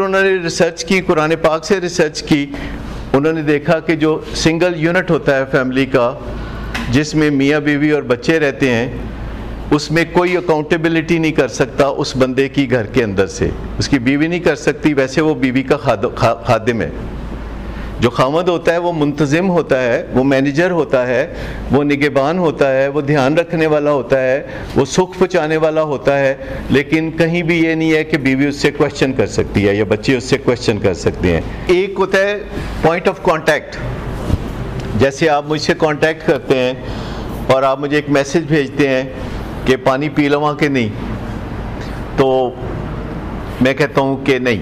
उन्होंने रिसर्च की कुरान पाक से रिसर्च की। उन्होंने देखा कि जो सिंगल यूनिट होता है फैमिली का जिसमें मियाँ बीवी और बच्चे रहते हैं उसमें कोई अकाउंटेबिलिटी नहीं कर सकता उस बंदे की घर के अंदर से। उसकी बीवी नहीं कर सकती वैसे वो बीवी का खाद खा, खादिम है। जो खामद होता है, वो मुंतज़िम होता है, वो मैनेजर होता है, वो निगेबान होता है, वो ध्यान रखने वाला होता है, वो सुख पहुँचाने वाला होता है, लेकिन कहीं भी ये नहीं है कि बीवी उससे क्वेश्चन कर सकती है या बच्चे उससे क्वेश्चन कर सकते हैं। एक होता है पॉइंट ऑफ़ कॉन्टैक्ट जैसे आप मुझसे कांटेक्ट करते हैं और आप मुझे एक मैसेज भेजते हैं कि पानी पी लवा के नहीं तो मैं कहता हूँ कि नहीं।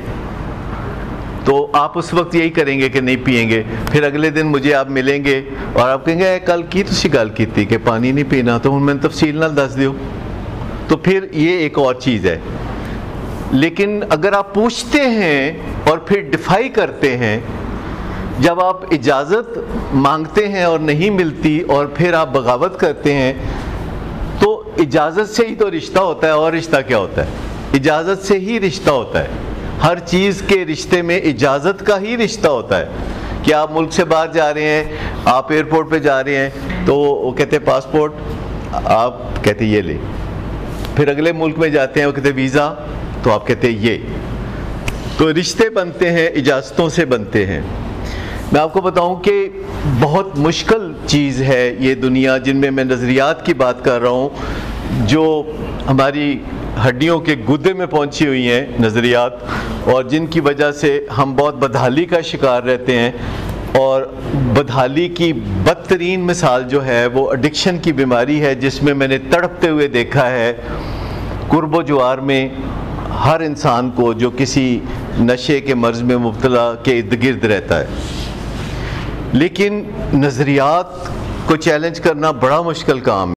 तो आप उस वक्त यही करेंगे कि नहीं पियेंगे? फिर अगले दिन मुझे आप मिलेंगे और आप कहेंगे कल की तुम गल की कि पानी नहीं पीना तो हूँ मैंने तफसील ना दस दियो। तो फिर ये एक और चीज़ है। लेकिन अगर आप पूछते हैं और फिर डिफाई करते हैं, जब आप इजाज़त मांगते हैं और नहीं मिलती और फिर आप बगावत करते हैं तो इजाज़त से ही तो रिश्ता होता है और रिश्ता क्या होता है? इजाज़त से ही रिश्ता होता है। हर चीज़ के रिश्ते में इजाज़त का ही रिश्ता होता है। कि आप मुल्क से बाहर जा रहे हैं, आप एयरपोर्ट पे जा रहे हैं तो वो कहते हैं, पासपोर्ट, आप कहते ये ले। फिर अगले मुल्क में जाते हैं, वो कहते वीज़ा तो आप कहते ये। तो रिश्ते बनते हैं, इजाज़तों से बनते हैं। मैं आपको बताऊँ कि बहुत मुश्किल चीज़ है ये दुनिया, जिनमें मैं नज़रियात की बात कर रहा हूँ, जो हमारी हड्डियों के गुदे में पहुँची हुई हैं नज़रियात, और जिनकी वजह से हम बहुत बदहाली का शिकार रहते हैं, और बदहाली की बदतरीन मिसाल जो है, वो एडिक्शन की बीमारी है, जिसमें मैंने तड़पते हुए देखा है कुर्ब जुआर में हर इंसान को जो किसी नशे के मर्ज में मुबतला के इर्द गिर्द रहता है। लेकिन नज़रियात को चैलेंज करना बड़ा मुश्किल काम